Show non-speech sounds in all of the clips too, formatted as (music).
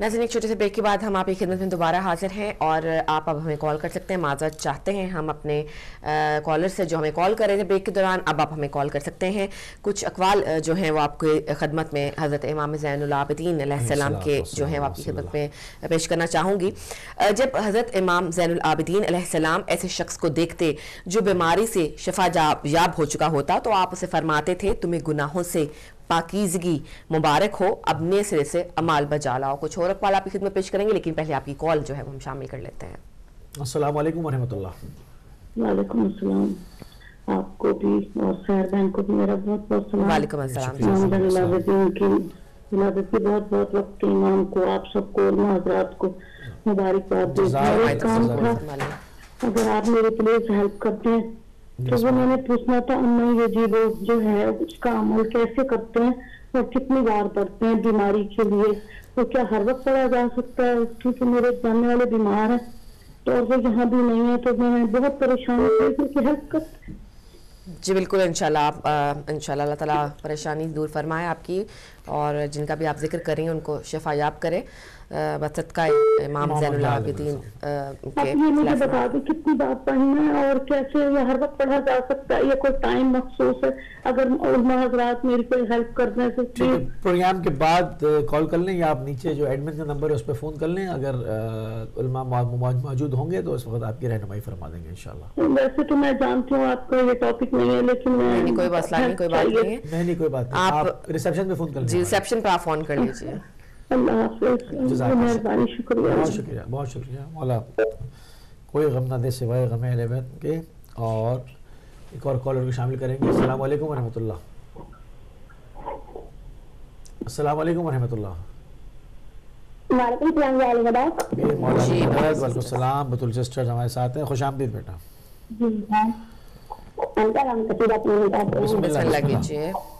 ناظرین ایک چھوٹے سے بریک کے بعد ہم آپ کی خدمت میں دوبارہ حاضر ہیں اور آپ اب ہمیں کال کر سکتے ہیں۔ معذرت چاہتے ہیں ہم اپنے کالر سے جو ہمیں کال کر رہے تھے بریک کے دوران اب آپ ہمیں کال کر سکتے ہیں۔ کچھ اقوال جو ہیں وہ آپ کے خدمت میں حضرت امام زین العابدین علیہ السلام کے جو ہیں وہ آپ کی خدمت میں پیش کرنا چاہوں گی۔ جب حضرت امام زین العابدین علیہ السلام ایسے شخص کو دیکھتے جو بیماری سے شفا یاب ہو چکا ہوتا تو آپ اسے فرماتے تھے تمہیں گناہوں سے پاکیزگی۔ مبارک ہو اب نئے سرے سے عمال بجا لاؤ۔ کچھ اور اقوال آپ کی خدمت پیش کریں گے لیکن پہلے آپ کی کال جو ہے وہ ہم شامل کر لیتے ہیں۔ السلام علیکم ورحمۃ اللہ۔ وعلیکم السلام۔ آپ کو بھی اور خیر بہن کو بھی میرا بہت بہت سلام۔ وعلیکم السلام۔ کی ولادت کی بہت بہت وقت امام کو آپ سب کو علماء حضرات کو مبارکباد دے میرا کام تھا اگر آپ میری پلیز ہیلپ کرتے ہیں تو وہ میں نے پوچھنا تھا اما یہ جی وہ جو ہے اس کا عمل کیسے کرتے ہیں؟ اور کتنی بار پڑھتے ہیں بیماری کے لیے؟ تو کیا ہر وقت پڑھا جا سکتا ہے؟ کیونکہ میرے جاننے والے بیمار ہیں۔ تو اور وہ یہاں بھی نہیں ہے تو میں بہت پریشان ہوں۔ کیونکہ ہیلپ کرتے جی بالکل انشاءاللہ آپ انشاءاللہ اللہ تعالیٰ پریشانی دور فرمائے آپ کی اور جن کا بھی آپ ذکر کریں ان کو شفا یاب کرے بصدقہ امام زین العابدین اب یہ مجھے بتا دیں کتنی بات پڑھنا ہے اور کیسے یہ ہر وقت پڑھا جا سکتا ہے؟ یہ کوئی ٹائم مخصوص ہے؟ اگر علماء حضرات میری کوئی ہیلپ کر دیں تو پروگرام کے بعد کال کر لیں یا آپ نیچے جو ایڈمن کا نمبر ہے اس پہ فون کر لیں۔ اگر علماء موجود ہوں گے تو اس وقت آپ کی رہنمائی فرما دیں گے انشاءاللہ۔ ویسے تو میں جانتی ہوں آپ کو یہ ٹاپک نہیں ہے لیکن میں کوئی مسئلہ نہیں کوئی بات نہیں۔ ہے نہیں نہیں کوئی بات نہیں۔ آپ ریسپشن پہ فون کر لیں۔ جی ریسپشن پہ آپ فون کر لیجیے۔ اللہ حافظ مہربانی شکریہ۔ بہت شکریہ بہت شکریہ۔ مولا کوئی غم نہ دے سوائے غم اہل بیت کے۔ اور ایک اور کالر کو شامل کریں گے۔ السلام علیکم ورحمۃ اللہ۔ السلام علیکم ورحمۃ اللہ۔ وعلیکم السلام جی وعلیکم السلام بطول سسٹر ہمارے ساتھ ہیں۔ خوش آمدید بیٹا۔ بسم اللہ۔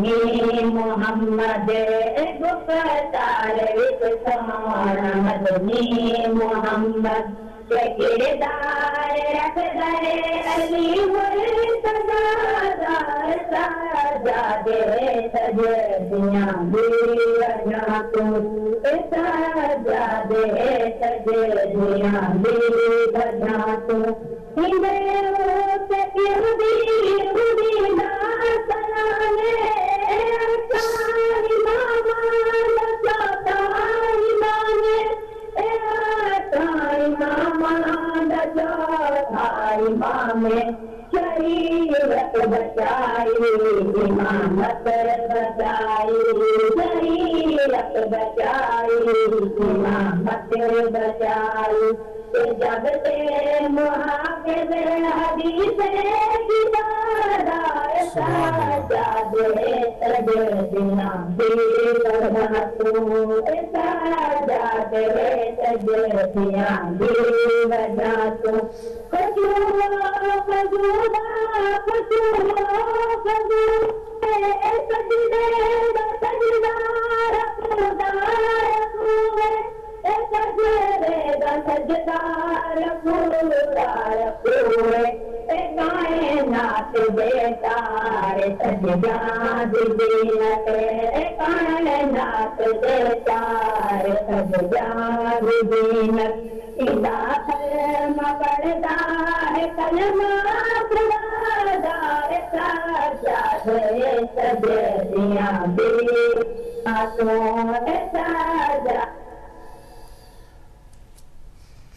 بھی وجہ تو سجاد سجدیاں بھی وجہ تو ہندے شریرت بچائی امامت بچائی شریرت بچائی امامت بچائی جب سے محافظ حدیث کتاب سجاد سجدنا دیر بھاتو سجاد سجدنا دیر بھاتو خجورا خجورا خجورا خجورا سجدے سجدہ رکھدار رکھوے سجدے سجدار رکھدار رکھوے کائنات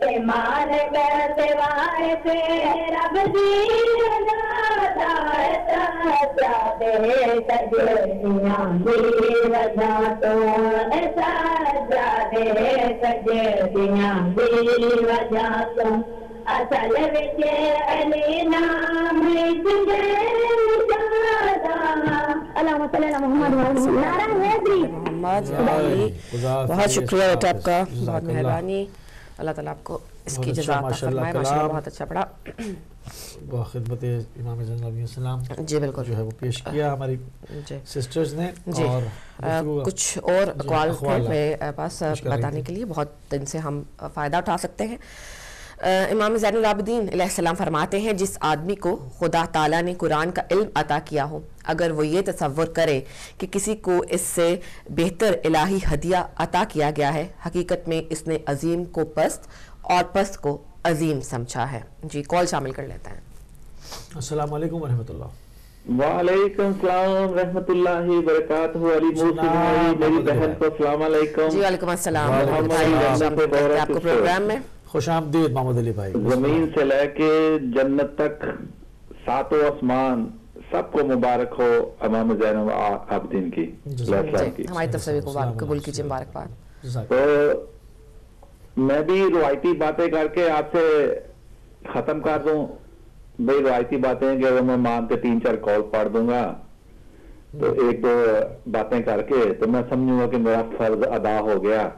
کرتے وائے سے رب جی وجہ تو وجہ اصل علی نام اللہم صلی اللہ محمد وعلی نعرہ حیدری۔ محمد خدا علی خدا بہت شکریہ بیٹا آپ کا۔ بہت۔ مہربانی۔ اللہ تعالیٰ آپ کو اس بہت کی اچھا، جزا عطا فرمائے ماشاءاللہ۔ بہت اچھا پڑھا خدمت امام زین علیہ السلام جی بالکل جو ہے وہ پیش کیا ہماری جی سسٹرز نے جی اور گفتگو کا- کچھ اور جی، اقوال تھے میرے پاس بتانے۔ کے لیے بہت ان سے ہم فائدہ اٹھا سکتے ہیں امام زین العابدین علیہ السلام فرماتے ہیں جس آدمی کو خدا تعالیٰ نے قرآن کا علم عطا کیا ہو اگر وہ یہ تصور کرے کہ کسی کو اس سے بہتر الہی ہدیہ عطا کیا گیا ہے حقیقت میں اس نے عظیم کو پست اور پست کو عظیم سمجھا ہے۔ جی کال شامل کر لیتے ہیں۔ السلام علیکم ورحمۃ اللہ۔ وعلیکم السلام رحمۃ اللہ وبرکاتہ۔ علی موسی بھائی میری بہن۔ کو السلام علیکم۔ جی وعلیکم السلام۔ آپ کو پروگرام میں؟ خوش آمدید محمد علی بھائی۔ زمین سے لے کے جنت تک ساتوں آسمان سب کو مبارک ہو امام زین عابدین کی ہماری طرف سے بھی قبول۔ کیجیے مبارکباد تو میں بھی روایتی باتیں کر کے آپ سے ختم کر دوں۔ بھئی روایتی باتیں کہ اگر میں مان کے تین چار کال پڑھ دوں گا۔ تو ایک دو باتیں کر کے تو میں سمجھوں گا کہ میرا فرض ادا ہو گیا۔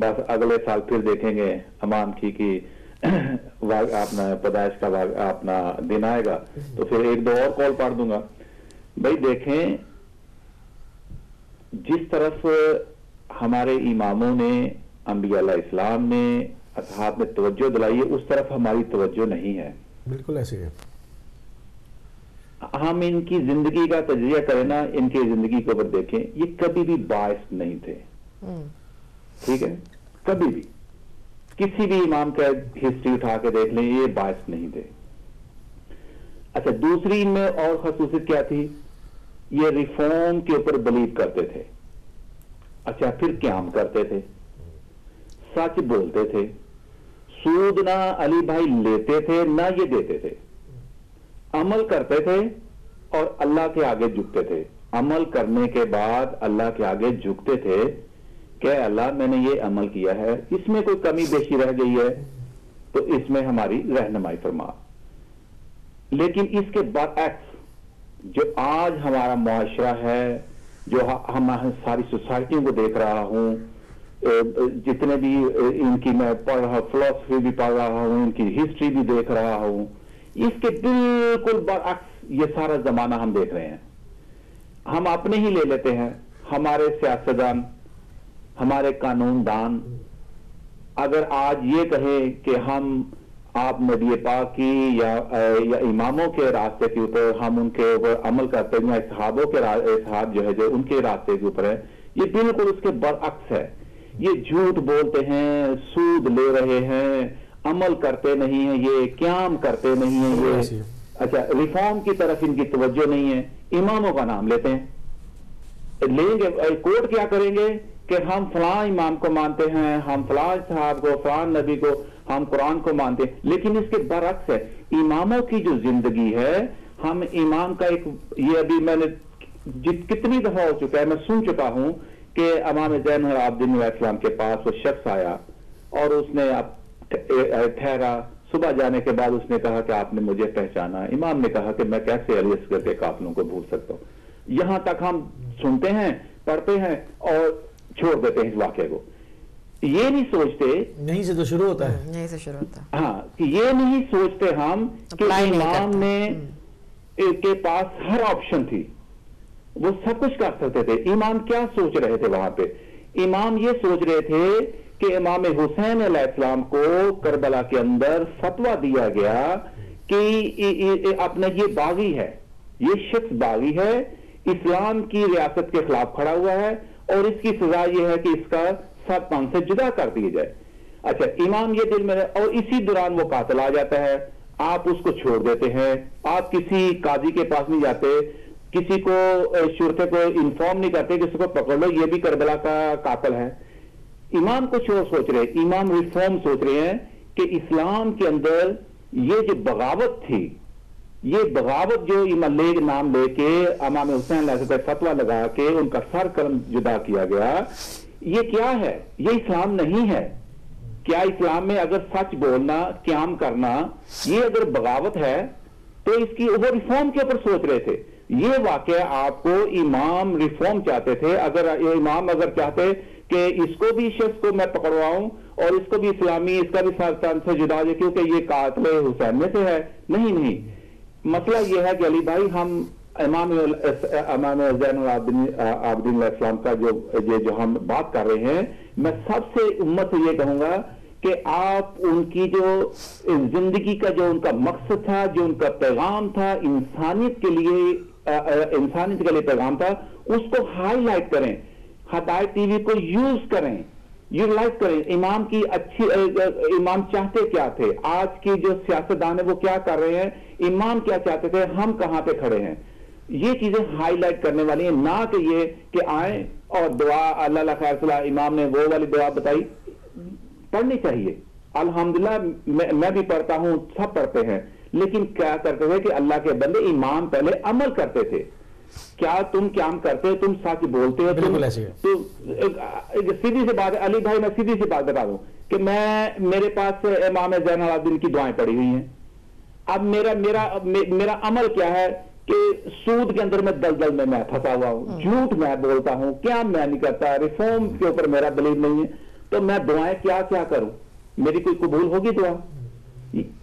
بس اگلے سال پھر دیکھیں گے امام کی کی اپنا پیدائش کا اپنا دن آئے گا تو پھر ایک دو اور کال پڑھ دوں گا بھئی دیکھیں جس طرف ہمارے اماموں نے انبیاء علیہ السلام نے اصحاب نے توجہ دلائی ہے اس طرف ہماری توجہ نہیں ہے بالکل ایسے ہے ہم ان کی زندگی کا تجزیہ کریں نا ان کی زندگی کو اوپر دیکھیں یہ کبھی بھی باعث نہیں تھے ٹھیک ہے کبھی بھی کسی بھی امام کا ہسٹری اٹھا کے دیکھ لیں، یہ باعث نہیں تھے۔ اچھا دوسری ان میں اور خصوصیت کیا تھی؟ یہ ریفارم کے اوپر بلیو کرتے تھے۔ اچھا پھر قیام کرتے تھے۔ سچ بولتے تھے۔ سود نہ علی بھائی لیتے تھے، نہ یہ دیتے تھے۔ عمل کرتے تھے اور اللہ کے آگے جھکتے تھے۔ عمل کرنے کے بعد اللہ کے آگے جھکتے تھے۔ کہ اللہ میں نے یہ عمل کیا ہے، اس میں کوئی کمی بیشی رہ گئی ہے، تو اس میں ہماری رہنمائی فرما۔ لیکن اس کے برعکس جو آج ہمارا معاشرہ ہے، جو ہم ساری سوسائٹیوں کو دیکھ رہا ہوں جتنے بھی ان کی میں پڑھ رہا فلسفی بھی پڑھ رہا ہوں، ان کی ہسٹری بھی دیکھ رہا ہوں، اس کے بالکل برعکس یہ سارا زمانہ ہم دیکھ رہے ہیں۔ ہم اپنے ہی لے لیتے ہیں، ہمارے سیاستدان ہمارے قانون دان اگر آج یہ کہیں کہ ہم آپ نبی پاک کی یا یا اماموں کے راستے کے اوپر ہم ان کے اوپر عمل کرتے ہیں یا اصحابوں کے اصحاب جو ہے جو ان کے راستے کے اوپر ہے یہ بالکل اس کے برعکس ہے۔ یہ جھوٹ بولتے ہیں سود لے رہے ہیں عمل کرتے نہیں ہیں یہ قیام کرتے نہیں ہیں یہ اچھا ریفارم کی طرف ان کی توجہ نہیں ہے اماموں کا نام لیتے ہیں۔ لیں گے کوٹ کیا کریں گے؟ کہ ہم فلاں امام کو مانتے ہیں، ہم فلاں صاحب کو، فلاں نبی کو ہم قرآن کو مانتے ہیں۔ لیکن اس کے برعکس ہے، اماموں کی جو زندگی ہے، ہم امام کا ایک، یہ ابھی میں نے کتنی دفعہ ہو چکا ہے، میں سن چکا ہوں کہ امام زین العابدین علیہ السلام کے پاس وہ شخص آیا اور اس نے ٹھہرا۔ صبح جانے کے بعد اس نے کہا کہ آپ نے مجھے پہچانا۔ امام نے کہا کہ میں کیسے علی اصغر کے قافلوں کو بھول سکتا ہوں؟ یہاں تک ہم سنتے ہیں، پڑھتے ہیں اور چھوڑ دیتے ہیں اس واقعے کو۔ یہ نہیں سوچتے نہیں سے تو شروع ہوتا ہے۔ نہیں سے شروع ہوتا ہے۔ ہاں کہ یہ نہیں سوچتے ہم کہ امام۔ نے کے پاس ہر آپشن تھی۔ وہ سب کچھ کر سکتے تھے۔ امام کیا سوچ رہے تھے وہاں پہ؟ امام یہ سوچ رہے تھے کہ امام حسین علیہ السلام کو کربلا کے اندر فتوہ دیا گیا کہ اپنا یہ باغی ہے۔ یہ شخص باغی ہے۔ اسلام کی ریاست کے خلاف کھڑا ہوا ہے۔ اور اس کی سزا یہ ہے کہ اس کا سب پان سے جدا کر دیا جائے۔ اچھا امام یہ دل میں اور اسی دوران وہ قاتل آ جاتا ہے۔ آپ اس کو چھوڑ دیتے ہیں۔ آپ کسی قاضی کے پاس نہیں جاتے، کسی کو شرطے کو انفارم نہیں کرتے، کسی کو پکڑ لو، یہ بھی کربلا کا قاتل ہے امام کچھ اور سوچ رہے امام ریفارم سوچ رہے ہیں کہ اسلام کے اندر یہ جو بغاوت تھی یہ بغاوت جو امام لیگ نام لے کے امام حسین علیہ السلام فتوہ لگا کے ان کا سر قلم جدا کیا گیا، یہ کیا ہے؟ یہ اسلام نہیں ہے۔ کیا اسلام میں اگر سچ بولنا، قیام کرنا، یہ اگر بغاوت ہے تو اس کی وہ ریفارم کے اوپر سوچ رہے تھے۔ یہ واقعہ آپ کو امام ریفارم چاہتے تھے۔ اگر یہ امام اگر چاہتے کہ اس کو بھی شخص کو میں پکڑواؤں اور اس کو بھی اسلامی، اس کا بھی سرطان سے جدا دے، کیونکہ یہ قاتل حسین میں سے ہے۔ نہیں نہیں۔ مسئلہ یہ ہے کہ علی بھائی، ہم امام امام زین العابدین علیہ السلام کا جو یہ جو ہم بات کر رہے ہیں، میں سب سے امت سے یہ کہوں گا کہ آپ ان کی جو زندگی کا جو ان کا مقصد تھا، جو ان کا پیغام تھا، انسانیت کے لیے، انسانیت کے لیے پیغام تھا، اس کو ہائی لائٹ کریں۔ ہدایت ٹی وی کو یوز کریں۔ یوٹیلائز کریں۔ امام کی اچھی امام چاہتے کیا تھے؟ آج کی جو سیاستدان ہے وہ کیا کر رہے ہیں؟ امام کیا چاہتے تھے ہم کہاں پہ کھڑے ہیں؟ یہ چیزیں ہائی لائٹ کرنے والی ہیں نہ کہ یہ کہ آئیں اور دعا اللہ اللہ خیر صلاح امام نے وہ والی دعا بتائی۔ پڑھنی چاہیے۔ الحمدللہ میں بھی پڑھتا ہوں سب پڑھتے ہیں۔ لیکن کیا کرتے تھے کہ اللہ کے بندے امام پہلے عمل کرتے تھے۔ کیا تم قیام کرتے ہو تم سچ بولتے ہو؟ بالکل ایسے سیدھی سے بات علی بھائی میں سیدھی سی بات بتا دوں کہ میں میرے پاس امام زین العابدین کی دعائیں پڑی ہوئی ہیں۔ اب میرا میرا میرا عمل کیا ہے کہ سود کے اندر میں دلدل میں میں پھنسا ہوا ہوں جھوٹ میں بولتا ہوں کیا میں نہیں کرتا ریفارم کے اوپر میرا بلیو نہیں ہے۔ تو میں دعائیں کیا کیا کروں؟ میری کوئی قبول ہوگی دعا؟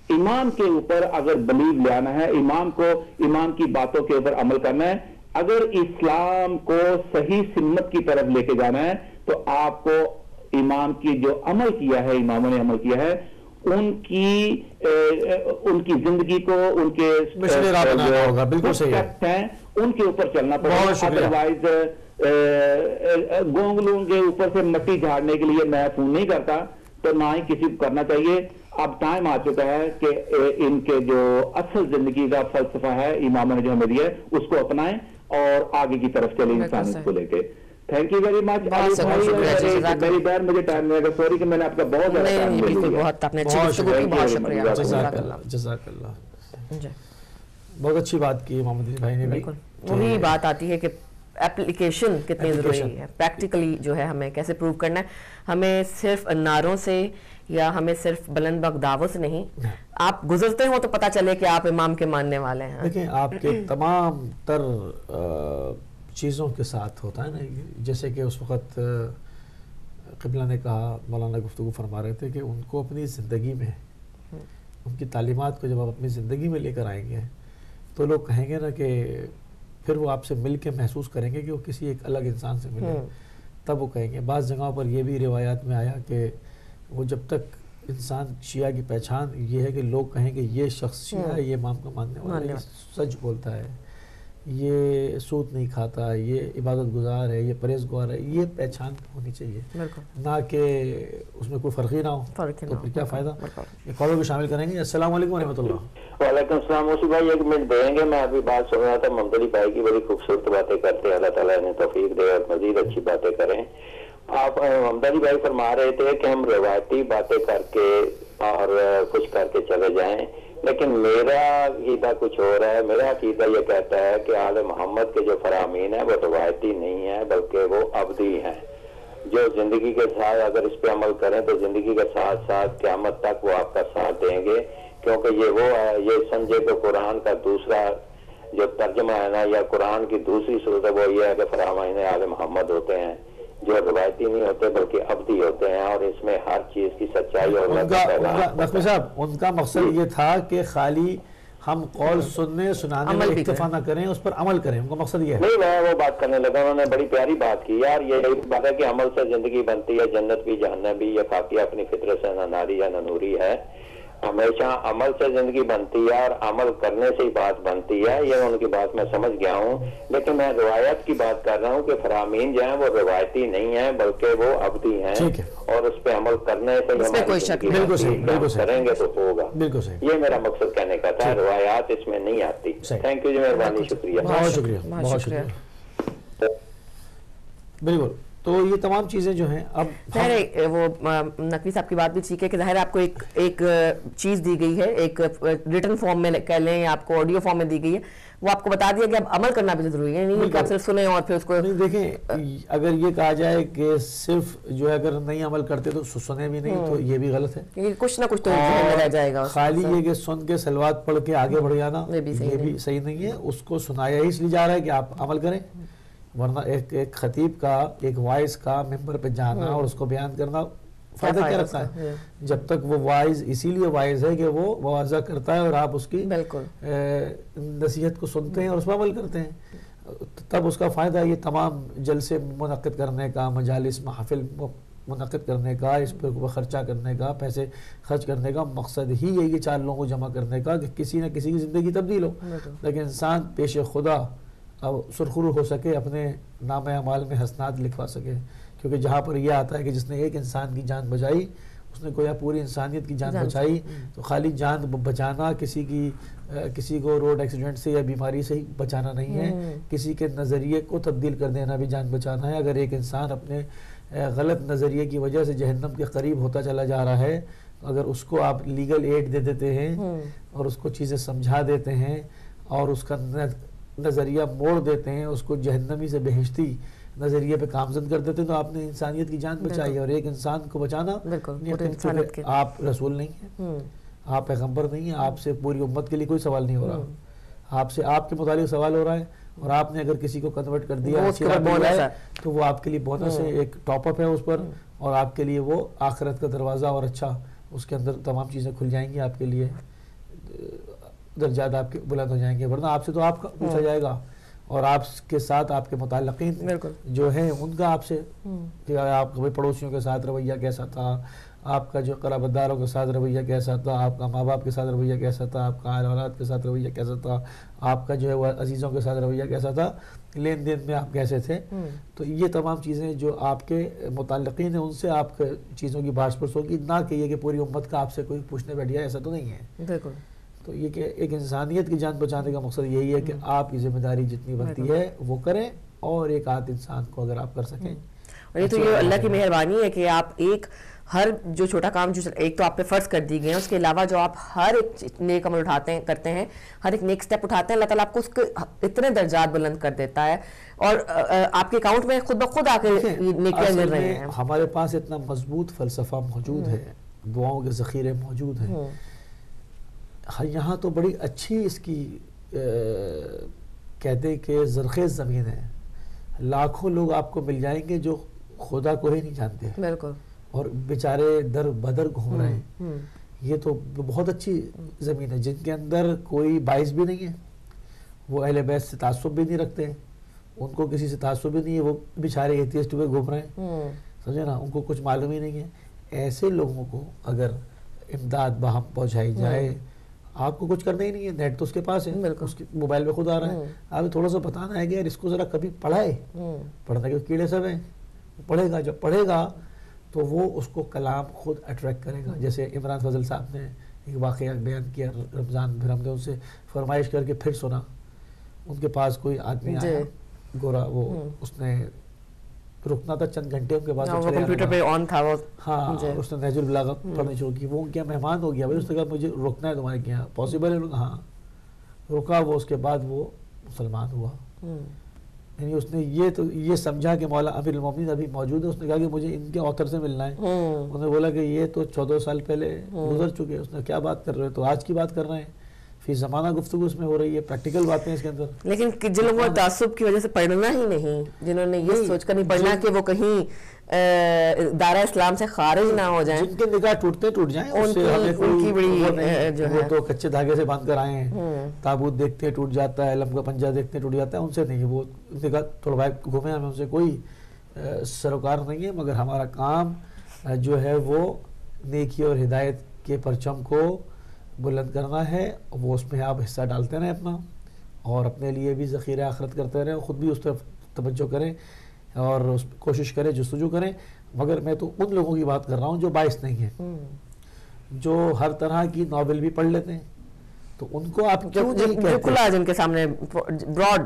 امام کے اوپر اگر بلیو لے آنا ہے امام کو امام کی باتوں کے اوپر عمل کرنا ہے۔ اگر اسلام کو صحیح سمت کی طرف لے کے جانا ہے تو آپ کو امام کی جو عمل کیا ہے اماموں نے عمل کیا ہے ان کی ان کی زندگی کو ان کے ہیں ان کے اوپر چلنا پڑے ادروائز گونگلوں کے اوپر سے مٹی جھاڑنے کے لیے میں فون نہیں کرتا تو نہ ہی کسی کو کرنا چاہیے۔ اب ٹائم آ چکا ہے کہ ان کے جو اصل زندگی کا فلسفہ ہے اماموں نے جو ہمیں دیا ہے اس کو اپنائیں اور آگے کی طرف چلیں انسانیت کو لے کے۔ تھینک یو ویری مچ میری بہن مجھے ٹائم ملے گا سوری کہ میں نے آپ کا بہت زیادہ ٹائم لے لیا۔ جزاک اللہ جی۔ بہت اچھی بات کی محمد علی بھائی نے بھی۔ وہی بات آتی ہے کہ اپلیکیشن کتنی ضروری ہے۔ پریکٹیکلی جو ہے ہمیں کیسے پروو کرنا ہے؟ ہمیں صرف ناروں سے یا ہمیں صرف بلند بغداووں سے نہیں آپ گزرتے ہو تو پتا چلے کہ آپ امام کے ماننے والے ہیں۔ دیکھیں آپ کے (clears throat) تمام تر چیزوں کے ساتھ ہوتا ہے نا جیسے کہ اس وقت قبلہ نے کہا مولانا گفتگو فرما رہے تھے کہ ان کو اپنی زندگی میں ان کی تعلیمات کو جب آپ اپنی زندگی میں لے کر آئیں گے تو لوگ کہیں گے نا کہ پھر وہ آپ سے مل کے محسوس کریں گے کہ وہ کسی ایک الگ انسان سے ملے۔ تب وہ کہیں گے۔ بعض جگہوں پر یہ بھی روایات میں آیا کہ وہ جب تک انسان شیعہ کی پہچان یہ ہے کہ لوگ کہیں کہ یہ شخص شیعہ ہے یہ امام کا ماننے والا ہے سچ بولتا ہے۔ یہ سوت نہیں کھاتا یہ عبادت گزار ہے یہ پرہیز گوار ہے یہ پہچان ہونی چاہیے۔ نہ کہ اس میں کوئی فرقی نہ ہو۔ تو پھر کیا فائدہ؟ یہ کالوں کو شامل کریں گے۔ السلام علیکم ورحمۃ اللہ۔ وعلیکم السلام موسی بھائی ایک منٹ دیں گے۔ میں ابھی بات سن رہا تھا ممدلی بھائی کی بڑی خوبصورت باتیں کرتے ہیں۔ اللہ تعالیٰ نے توفیق دے اور مزید اچھی باتیں کریں۔ آپ ممدلی بھائی فرما رہے تھے کہ ہم روایتی باتیں کر کے اور کچھ کر کے چلے جائیں۔ لیکن میرا عقیدہ کچھ اور ہے، میرا عقیدہ یہ کہتا ہے کہ آل محمد کے جو فرامین ہیں، وہ روایتی نہیں ہیں، بلکہ وہ ابدی ہیں۔ جو زندگی کے ساتھ اگر اس پہ عمل کریں تو زندگی کے ساتھ ساتھ قیامت تک وہ آپ کا ساتھ دیں گے۔ کیونکہ یہ وہ ہے، یہ سمجھے کہ قرآن کا دوسرا جو ترجمہ ہے نا، یا قرآن کی دوسری صورت وہ یہ ہے کہ فرامین آل محمد ہوتے ہیں۔ جو روایتی نہیں ہوتے بلکہ ابدی ہوتے ہیں اور اس میں ہر چیز کی سچائی اور نقمی صاحب ان کا مقصد یہ تھا کہ خالی ہم قول سننے سنانے میں اکتفا نہ کریں اس پر عمل کریں۔ ان کا مقصد یہ ہے۔ نہیں میں وہ بات کرنے لگا انہوں نے بڑی پیاری بات کی۔ یار یہ بات ہے کہ عمل سے زندگی بنتی ہے جنت بھی جہنم بھی یہ کافی اپنی فطرت سے نہ ناری یا نہ نوری ہے۔ ہمیشہ عمل سے زندگی بنتی ہے اور عمل کرنے سے ہی بات بنتی ہے یہ ان کی بات میں سمجھ گیا ہوں۔ لیکن میں روایت کی بات کر رہا ہوں کہ فرامین جو ہیں وہ روایتی نہیں ہیں بلکہ وہ ابدی ہیں۔ اور اس پہ عمل کرنے سے کریں گے تو ہوگا یہ میرا مقصد کہنے کا تھا روایات اس میں نہیں آتی۔ تھینک یو جی مہربانی شکریہ۔ بہت شکریہ بہت شکریہ۔ بالکل۔ تو یہ تمام چیزیں جو ہیں اب ظاہر وہ نقوی صاحب کی بات بھی ٹھیک ہے کہ ظاہر آپ کو ایک ایک چیز دی گئی ہے ایک ریٹن فارم میں کہہ لیں یا آپ کو آڈیو فارم میں دی گئی ہے وہ آپ کو بتا دیا کہ اب عمل کرنا بھی ضروری ہے نہیں کہ آپ صرف سنیں اور پھر اس کو دیکھیں اگر یہ کہا جائے کہ صرف جو ہے اگر نہیں عمل کرتے تو سنیں بھی نہیں تو یہ بھی غلط ہے۔ کچھ نہ کچھ تو رہ جائے گا خالی یہ کہ سن کے سلوات پڑھ کے آگے بڑھ جانا یہ بھی صحیح نہیں۔ ہے۔ اس کو سنایا اس لیے جا رہا ہے کہ آپ عمل کریں۔ ورنہ ایک ایک خطیب کا ایک وائز کا ممبر پہ جانا اور اس کو بیان کرنا فائدہ کیا رکھتا ہے؟ جب تک وہ وائز اسی لیے وائز ہے کہ وہ واضح کرتا ہے اور آپ اس کی نصیحت کو سنتے ہیں اور اس پر عمل کرتے ہیں۔ تب اس کا فائدہ یہ تمام جلسے منعقد کرنے کا مجالس محفل منعقد کرنے کا اس پر خرچہ کرنے کا پیسے خرچ کرنے کا مقصد ہی یہی چار لوگوں کو جمع کرنے کا کہ کسی نہ کسی کی زندگی تبدیل ہو۔ لیکن انسان پیش خدا سرخرو ہو سکے اپنے نام اعمال میں حسنات لکھوا سکے۔ کیونکہ جہاں پر یہ آتا ہے کہ جس نے ایک انسان کی جان بچائی اس نے کوئی پوری انسانیت کی جان بچائی تو خالی جان بچانا کسی کی کسی کو روڈ ایکسیڈنٹ سے یا بیماری سے ہی بچانا نہیں ہے۔ کسی کے نظریے کو تبدیل کر دینا بھی جان بچانا ہے۔ اگر ایک انسان اپنے غلط نظریے کی وجہ سے جہنم کے قریب ہوتا چلا جا رہا ہے اگر اس کو آپ لیگل ایڈ دے دیتے ہیں اور اس کو چیزیں سمجھا دیتے ہیں اور اس کا نظریہ موڑ دیتے ہیں اس کو جہنمی سے بہشتی نظریے پہ کامزن کر دیتے ہیں تو آپ نے انسانیت کی جان بچائی اور ایک انسان کو بچانا آپ رسول نہیں ہیں۔ آپ پیغمبر نہیں ہیں آپ سے پوری امت کے لیے کوئی سوال نہیں ہو رہا۔ آپ سے آپ کے متعلق سوال ہو رہا ہے اور آپ نے اگر کسی کو کنورٹ کر دیا تو وہ آپ کے لیے بونس ہے ایک ٹاپ اپ ہے اس پر اور آپ کے لیے وہ آخرت کا دروازہ اور اچھا اس کے اندر تمام چیزیں کھل جائیں گی آپ کے لیے۔ درجات آپ کے بلند ہو جائیں گے ورنہ آپ سے تو آپ کا پوچھا جائے گا۔ اور آپ کے ساتھ آپ کے متعلقین جو ہیں ان کا آپ سے کہ آپ کے پڑوسیوں کے ساتھ رویہ کیسا تھا آپ کا جو قرابت داروں کے ساتھ رویہ کیسا تھا آپ کا ماں باپ کے ساتھ رویہ کیسا تھا آپ کا اولاد کے ساتھ رویہ کیسا تھا آپ کا جو ہے وہ عزیزوں کے ساتھ رویہ کیسا تھا لین دین میں آپ کیسے تھے؟ تو یہ تمام چیزیں جو آپ کے متعلقین ہیں ان سے آپ چیزوں کی باش پرس ہوگی نہ کہ یہ کہ پوری امت کا آپ سے کوئی پوچھنے بیٹھیا ایسا تو نہیں ہے۔ بالکل۔ تو یہ کہ ایک انسانیت کی جان بچانے کا مقصد یہی ہے کہ آپ کی ذمہ داری جتنی بنتی ہے۔ وہ کریں اور ایک آدھ انسان کو اگر آپ کر سکیں۔ اور یہ تو یہ اللہ کی مہربانی ہے کہ آپ ایک ہر جو چھوٹا کام جو ایک تو آپ پہ فرض کر دی گئے ہیں اس کے علاوہ جو آپ ہر ایک نیک عمل اٹھاتے ہیں کرتے ہیں ہر ایک نیک سٹیپ اٹھاتے ہیں اللہ تعالیٰ آپ کو اس کے اتنے درجات بلند کر دیتا ہے۔ اور آپ کے اکاؤنٹ میں خود بخود آ کے نیکیاں مل رہے ہیں۔ ہمارے پاس اتنا مضبوط فلسفہ موجود ہے دعاؤں کے ذخیرے موجود ہیں۔ یہاں تو بڑی اچھی اس کی کہتے ہیں کہ زرخیز زمین ہے۔ لاکھوں لوگ آپ کو مل جائیں گے جو خدا کو ہی نہیں جانتے بالکل۔ اور بیچارے در بدر گھوم رہے ہیں۔ یہ تو بہت اچھی زمین ہے۔ جن کے اندر کوئی باعث بھی نہیں ہے وہ اہل بیت سے تعصب بھی نہیں رکھتے۔ ہیں ان کو کسی سے تعصب بھی نہیں ہے وہ بیچارے ایتھیسٹ پہ گھوم رہے ہیں۔ سمجھے نا؟ ان کو کچھ معلوم ہی نہیں ہے۔ ایسے لوگوں کو اگر امداد باہم پہنچائی جائے آپ کو کچھ کرنا ہی نہیں ہے نیٹ تو اس کے پاس ہے اس کے موبائل پہ خود آ رہا ہے۔ آپ تھوڑا سا بتانا ہے کہ یار اس کو ذرا کبھی پڑھائے۔ پڑھنے کے کیڑے سب ہیں۔ پڑھے گا جب پڑھے گا تو وہ اس کو کلام خود اٹریکٹ کرے گا۔ جیسے عمران فضل صاحب نے ایک واقعہ بیان کیا رمضان پھر ہم نے ان سے فرمائش کر کے پھر سنا۔ ان کے پاس کوئی آدمی آیا جی۔ گورا وہ اس نے رکنا تھا چند گھنٹے کے بعد ہاں، کمپیوٹر پہ آن تھا وہ ہاں۔ اس نے نیجر البلاغت پڑھنے شروع کی وہ کیا مہمان ہو گیا بھائی اس نے کہا مجھے رکنا ہے تمہارے کیا پاسبل ہے؟ ہاں۔ رکا وہ اس کے بعد وہ مسلمان ہوا۔ یعنی اس نے یہ تو یہ سمجھا کہ مولا امیر المومنین ابھی موجود ہے اس نے کہا کہ مجھے ان کے آتھر سے ملنا ہے۔ انہوں نے بولا کہ یہ تو چودہ سال پہلے گزر چکے اس نے کیا بات کر رہے تو آج کی بات کر رہے ہیں۔ فی زمانہ گفتگو اس میں ہو رہی ہے پریکٹیکل باتیں اس کے اندر۔ لیکن جن لوگوں کو تعصب کی وجہ سے پڑھنا ہی نہیں جنہوں نے یہ سوچ کر نہیں پڑھنا کہ وہ کہیں دارہ اسلام سے خارج نہ ہو جائیں۔ جن کے نگاہ ٹوٹتے ٹوٹ جائیں ان کی بڑی جو وہ تو کچے دھاگے سے باندھ کر آئے ہیں۔ تابوت دیکھتے ٹوٹ جاتا ہے علم کا پنجہ دیکھتے ٹوٹ جاتا ہے ان سے نہیں وہ نگاہ تھوڑا بھائی گھومے ہمیں ان سے کوئی سروکار نہیں ہے مگر ہمارا کام جو ہے وہ نیکی اور ہدایت کے پرچم کو بلند کرنا ہے وہ اس میں آپ حصہ ڈالتے رہیں اپنا اور اپنے لیے بھی ذخیرہ آخرت کرتے رہیں خود بھی اس طرف توجہ کریں اور اس کوشش کریں جستجو کریں۔ مگر میں تو ان لوگوں کی بات کر رہا ہوں جو باعث نہیں ہیں جو ہر طرح کی ناول بھی پڑھ لیتے ہیں۔ تو ان کو آپ کیوں نہیں کہتے؟ کھلا جن کے سامنے براڈ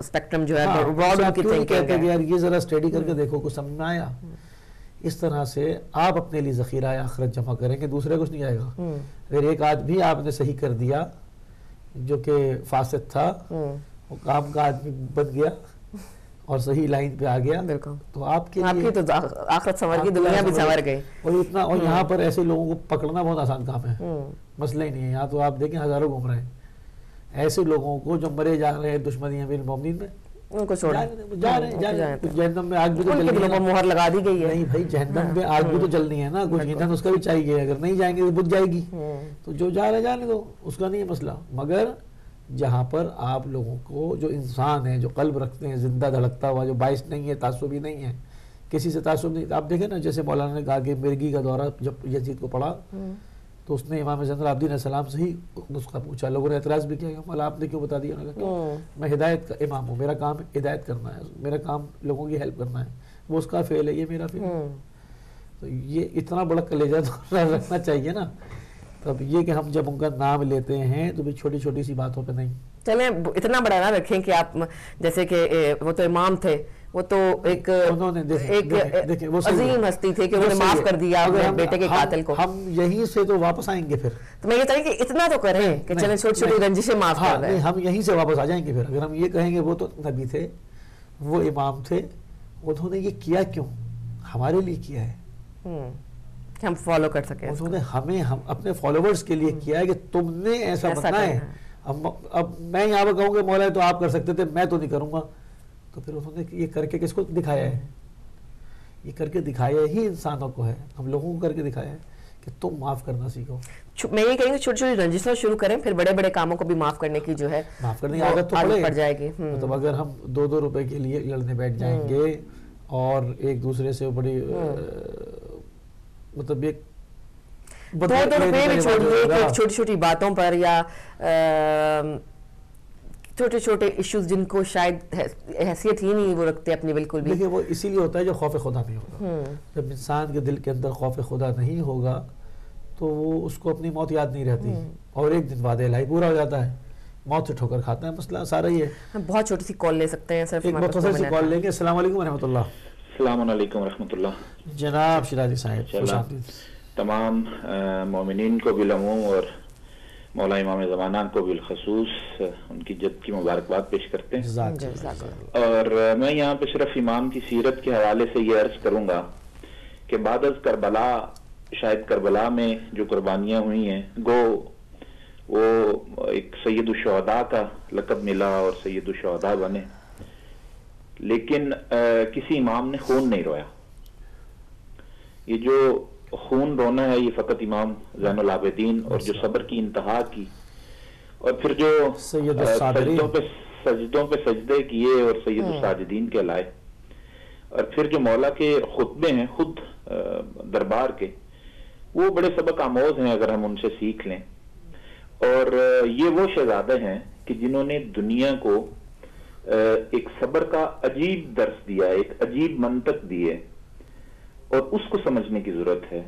اسپیکٹرم جو ہے ہاں، براڈ ان کی کہ ہے۔ یار یہ ذرا اسٹڈی کر کے دیکھو کچھ سمجھ میں آیا؟ اس طرح سے آپ اپنے لیے ذخیرہ آخرت جمع کریں گے دوسرے کچھ نہیں آئے گا۔ اگر ایک آدمی آپ نے صحیح کر دیا جو کہ فاسد تھا وہ کام کا آدمی بن گیا اور صحیح لائن پہ آ گیا تو آپ کے لیے کی تو آخرت سنور کی کی دنیا بھی سنور۔ گئی۔ اور اتنا اور یہاں پر ایسے لوگوں کو پکڑنا بہت آسان کام ہے۔ مسئلہ ہی نہیں ہے۔ یہاں تو آپ دیکھیں ہزاروں گھوم رہے ہیں۔ ایسے لوگوں کو جو مرے جا رہے ہیں دشمنی امیر مومنین میں ان کو چھوڑا جا رہے ہیں ہیں کچھ جہنم میں آگ بھی تو ان کے جلنی ہے دلوں پر۔ مہر لگا دی گئی ہے۔ نہیں بھائی جہنم میں آگ بھی تو جلنی ہے نا۔ کچھ ایندھن اس کا بھی چاہیے۔ اگر نہیں جائیں گے تو بجھ جائے گی۔ تو جو جا رہے جانے دو اس کا نہیں ہے مسئلہ۔ مگر جہاں پر آپ لوگوں کو جو انسان ہے جو قلب رکھتے ہیں زندہ دھڑکتا ہوا جو باعث نہیں ہے تعصبی نہیں ہے کسی سے تعصب نہیں۔ آپ دیکھیں نا جیسے مولانا نے کہا کہ مرگی کا دورہ جب یزید کو پڑھا تو اس نے امام العابدین علیہ السلام سے ہی نسخہ پوچھا لوگوں نے اعتراض بھی کیا کہ آپ نے کیوں بتا دیا؟ کہ میں ہدایت کا امام ہوں میرا کام ہدایت کرنا ہے میرا کام لوگوں کی ہیلپ کرنا ہے۔ وہ اس کا فعل ہے یہ میرا فعل ہے۔ تو یہ اتنا بڑا کلیجہ تو (laughs) رکھنا چاہیے نا۔ تب یہ کہ ہم جب ان کا نام لیتے ہیں تو بھی چھوٹی چھوٹی سی باتوں پہ نہیں۔ چلیں اتنا بڑا نہ رکھیں کہ آپ جیسے کہ وہ تو امام تھے۔ وہ تو ایک ایک عظیم۔ ہستی تھے کہ انہوں نے معاف۔ کر دیا بیٹے کے قاتل کو ہم یہیں سے تو واپس آئیں گے پھر تو میں یہ چاہیے کہ اتنا تو کریں کہ چلیں چھوٹی چھوٹی۔ رنجشیں معاف ہاں، کر رہے ہیں ہم یہیں سے واپس آ جائیں گے پھر اگر ہم یہ کہیں گے وہ تو نبی تھے وہ امام تھے انہوں نے یہ کیا کیوں ہمارے لیے کیا ہے ہم، کہ ہم فالو کر سکیں۔ انہوں نے ہمیں ہم اپنے فالوورز کے لیے کیا ہے کہ تم نے ایسا بننا ہے۔ اب میں یہاں پہ کہوں گے مولا تو آپ کر سکتے تھے میں تو نہیں کروں گا تو پھر انہوں نے یہ کر کے کس کو دکھایا ہے؟ یہ کر کے دکھایا ہی انسانوں کو ہے۔ ہم لوگوں کو کر کے دکھایا ہے کہ تم معاف کرنا سیکھو۔ میں یہ کہیں گے چھوٹی چھوٹی رنجشوں شروع کریں پھر بڑے بڑے کاموں کو بھی معاف کرنے کی جو ہے معاف کرنے کی عادت تو پڑ جائے گی۔ مطلب اگر ہم دو دو روپے کے لیے لڑنے بیٹھ جائیں گے اور ایک دوسرے سے بڑی مطلب ایک دو دو روپے بھی چھوڑیے۔ چھوٹی چھوٹی باتوں پر یا چھوٹے چھوٹے ایشوز جن کو شاید حیث- حیثیت ہی نہیں وہ رکھتے اپنی بالکل بھی۔ دیکھیں وہ اسی لیے ہوتا ہے جو خوف خدا نہیں ہوگا جب انسان کے دل کے اندر خوف خدا نہیں ہوگا تو وہ اس کو اپنی موت یاد نہیں رہتی۔ اور ایک دن وعدہ الہی پورا ہو جاتا ہے۔ موت سے ٹھوکر کھاتا ہے مسئلہ سارا یہ ہے۔ بہت چھوٹی سی کال لے سکتے ہیں صرف ایک مختصر دو سی کال۔ لیں گے۔ السلام علیکم ورحمۃ اللہ۔ السلام علیکم ورحمۃ اللہ۔ جناب شیرازی صاحب تمام مومنین کو بالعموم اور مولا امام زمانہ کو بالخصوص ان کی جد کی مبارکباد پیش کرتے ہیں۔ جزاک جزاک۔ اور میں یہاں پہ صرف امام کی سیرت کے حوالے سے یہ عرض کروں گا کہ بعد از کربلا شاید کربلا میں جو قربانیاں ہوئی ہیں گو وہ ایک سید الشہداء کا لقب ملا اور سید الشہداء بنے۔ لیکن کسی امام نے خون نہیں رویا۔ یہ جو خون رونا ہے یہ فقط امام زین العابدین اور جو صبر کی انتہا کی اور پھر جو سید۔ سجدوں پہ سجدوں پہ سجدے کیے اور سید الساجدین کے لائے اور پھر جو مولا کے خطبے ہیں خود دربار کے وہ بڑے سبق آموز ہیں اگر ہم ان سے سیکھ لیں۔ اور یہ وہ شہزادے ہیں کہ جنہوں نے دنیا کو ایک صبر کا عجیب درس دیا ایک عجیب منطق دیے۔ اور اس کو سمجھنے کی ضرورت ہے۔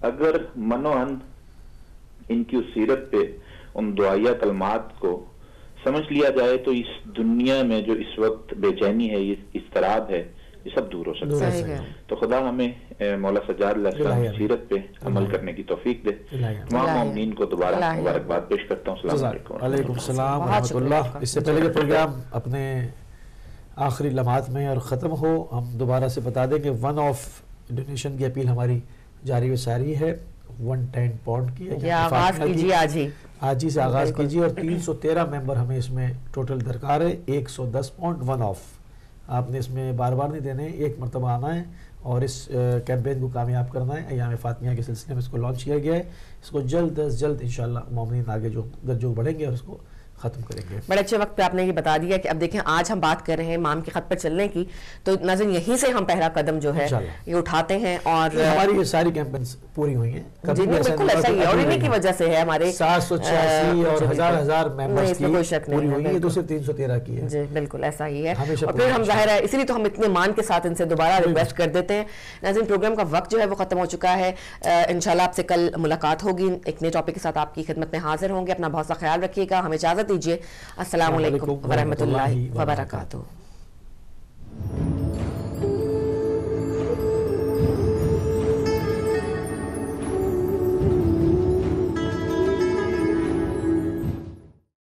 اگر منوہن ان کی اس سیرت پہ ان دعائیہ کلمات کو سمجھ لیا جائے تو اس دنیا میں جو اس وقت بے چینی ہے یہ اضطراب ہے یہ سب دور ہو سکتا ہے۔ تو خدا ہمیں مولا سجاد علیہ السلام الہی کی سیرت پہ عمل کرنے کی توفیق دے۔ تمام مومنین کو دوبارہ مبارکباد پیش کرتا ہوں۔ السلام علیکم۔ علیکم السلام ورحمۃ اللہ۔ اس سے پہلے کہ پروگرام اپنے آخری لمحات میں اور ختم ہو ہم دوبارہ سے بتا دیں کہ ون آف ڈونیشن کی اپیل ہماری جاری و ساری ہے۔ ون ٹین پاؤنڈ کی ہے یہ آغاز کیجیے آج ہی۔ آج ہی سے آغاز۔ کیجیے اور تین سو تیرہ ممبر ہمیں اس میں ٹوٹل درکار ہے۔ ایک سو دس پاؤنڈ ون آف آپ نے اس میں بار بار نہیں دینے ایک مرتبہ آنا ہے اور اس کیمپین کو کامیاب کرنا ہے۔ ایام فاطمیہ کے سلسلے میں اس کو لانچ کیا گیا ہے۔ اس کو جلد از جلد انشاءاللہ مومنین آگے جو درجوں بڑھیں گے اور اس کو ختم کریں گے۔ بڑے اچھے وقت پہ آپ نے یہ بتا دیا کہ اب دیکھیں آج ہم بات کر رہے ہیں امام کے خط پر چلنے کی تو ناظرین یہیں سے ہم پہلا قدم جو ہے۔ یہ اٹھاتے ہیں اور ہماری یہ ساری کیمپینز پوری ہوئی ہیں۔ جی بالکل ایسا ہی ہے اور کہ انہیں کی وجہ سے ہے ہمارے سات سو چھیاسی اور جی، ہزار۔ ہزار ممبرز اس کی پوری ہوئی ہیں۔ یہ۔ دوسرے تین سو تیرہ کی ہے جی بالکل ایسا ہی ہے۔ اور پھر ہم ظاہر ہے اسی لیے تو ہم اتنے مان کے ساتھ ان سے دوبارہ ریکویسٹ کر دیتے ہیں۔ ناظرین پروگرام کا وقت جو ہے وہ ختم ہو چکا ہے۔ انشاءاللہ آپ سے کل ملاقات ہوگی۔ ایک نئے ٹاپک کے ساتھ آپ کی خدمت میں حاضر ہوں گے۔ اپنا بہت سا خیال رکھیے گا۔ ہمیں اجازت دیجیے السلام علیکم ورحمۃ اللہ وبرکاتہ۔